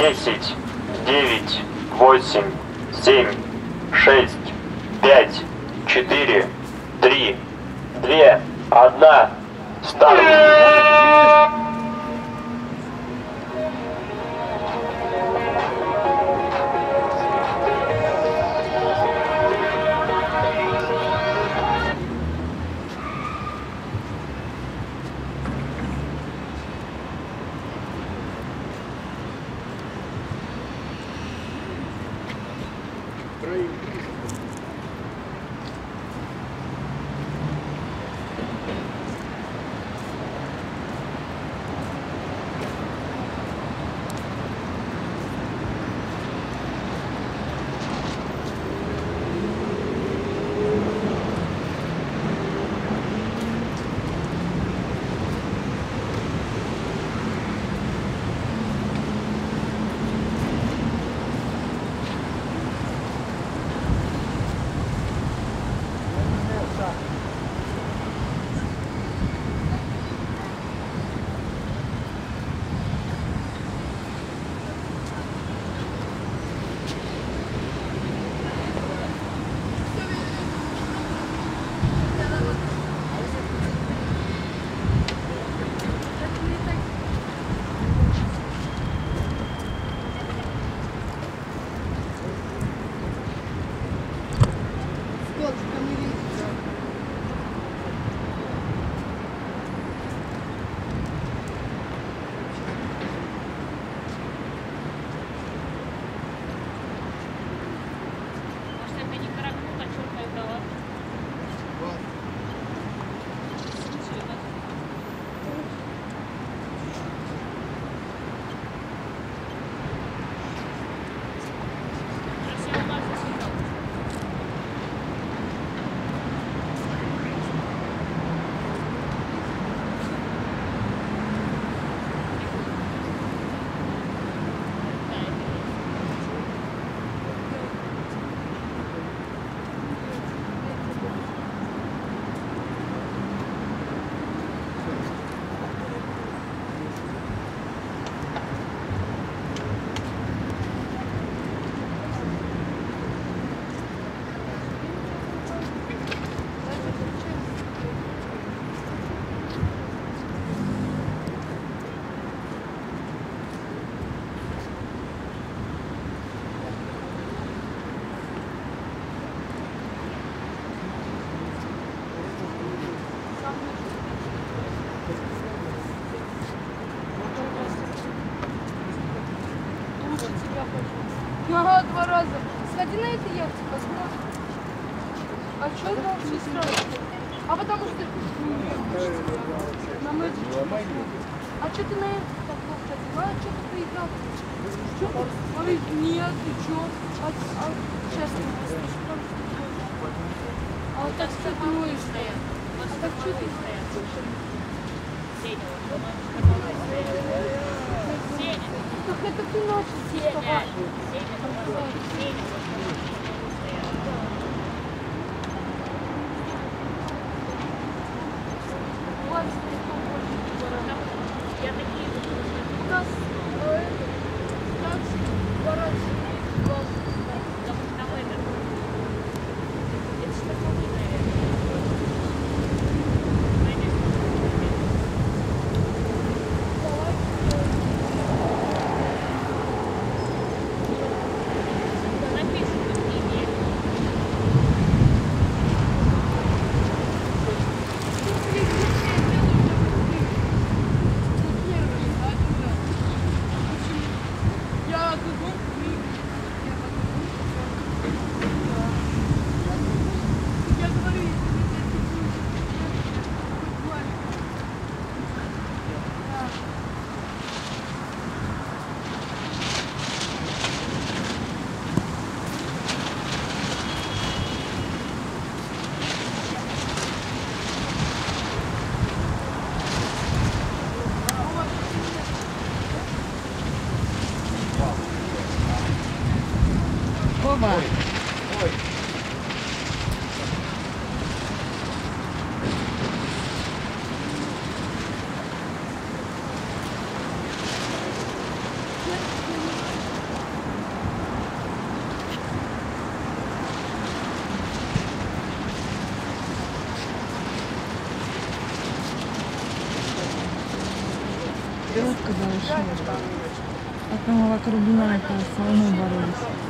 десять, девять, восемь, семь, шесть, пять, четыре, три, две, одна. Старт. three. Ага, два раза. Сходи на это яхте, посмотрим. А что дальше сразу? А потому что... На мэджик А что ты на это так плохо? А что ты проиграл? Что ты? Ой, нет, ты что? А, а, сейчас не А вот так что ты ноешь? А так что ты? Так это ты начал вставать. Вот, Вова. Ой. Ой. Пилотка большая. Потом вокруг Дуная по слону боролись.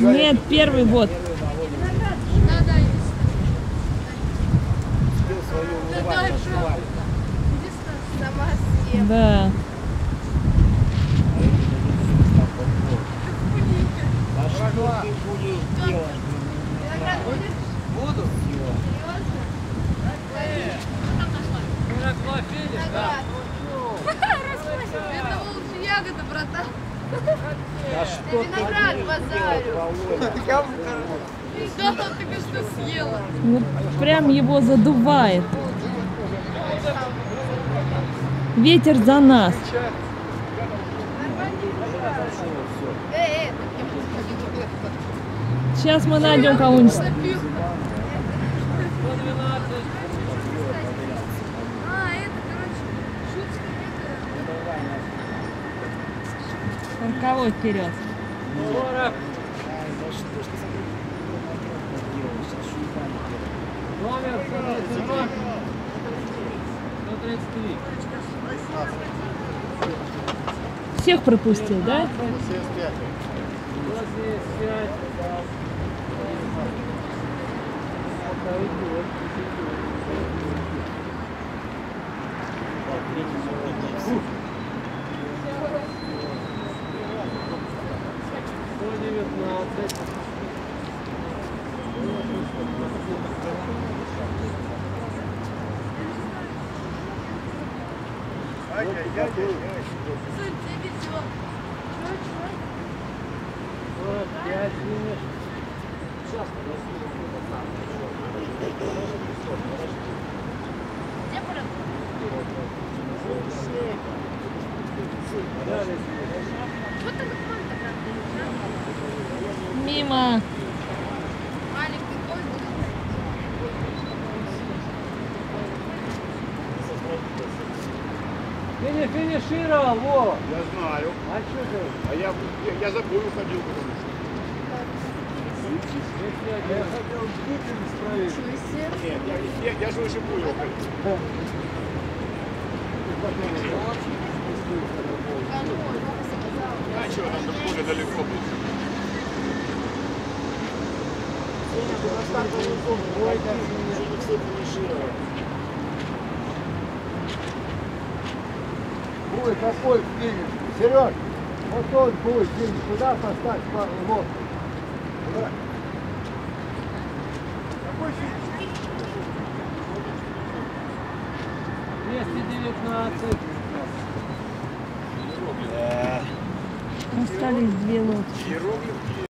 Нет, первый вот. Да. А что ты будешь делать? Это лучше ягода, братан. А что ты? Да, только что съела. Вот прям его задувает. Ветер за нас. Сейчас мы найдем кого-нибудь. напил. А, это, короче, шутка, Кого вперед? Делаешь? Сейчас шуйками делаешь. Всех пропустил, да? Сын, тебе везет. Чё, брат? Что ты такой-то, брат? Мимо. Ты не финишировал, Вова. Я знаю. А что ты? А я, я, я за бой уходил, потому что. Я хотел. Чё себе? Нет, я, я, я же. Канон, Вова сказал. А что там до поля далеко было? Бой какой финиш? Сереж, вот тот бой финиш. Куда поставь пару лоб? Какой финиш? 219. Остались две лодки.